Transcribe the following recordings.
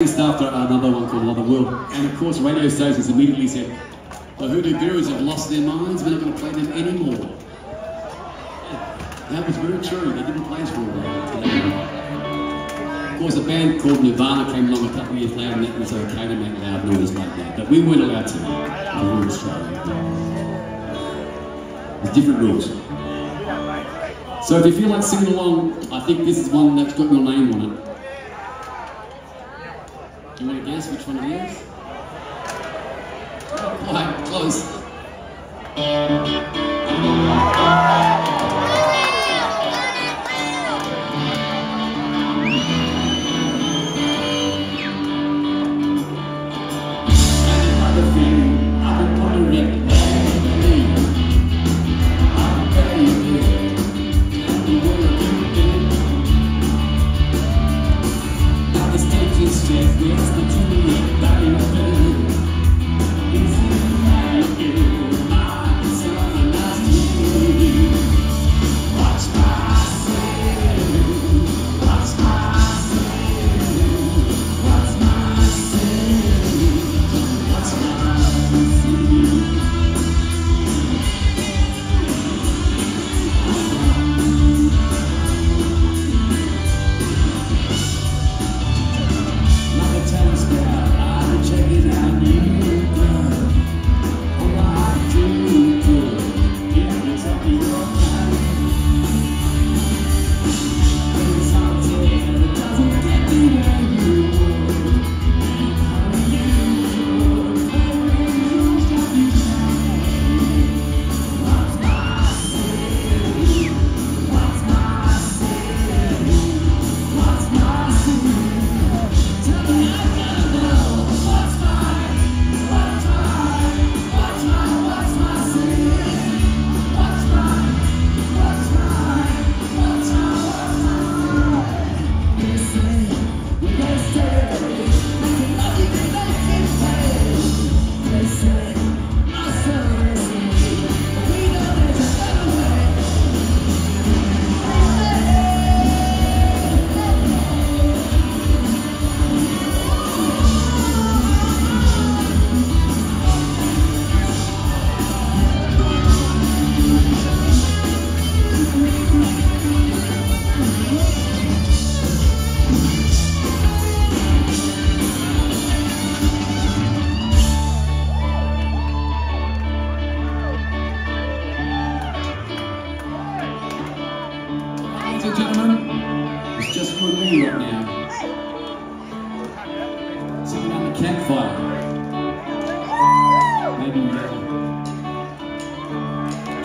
after another one called Another World. And of course, radio stations immediately said, the Hoodoo Gurus have lost their minds, we're not going to play them anymore. That was very true, they didn't play us for a while. Of course, a band called Nirvana came along a couple of years later and it was okay to make loud noise like that. But we weren't allowed to, we were Australia. There's different rules. So if you feel like singing along, I think this is one that's got your name on it. You want to guess which one it is? Oh, Quite close.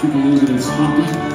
Drink a little bit of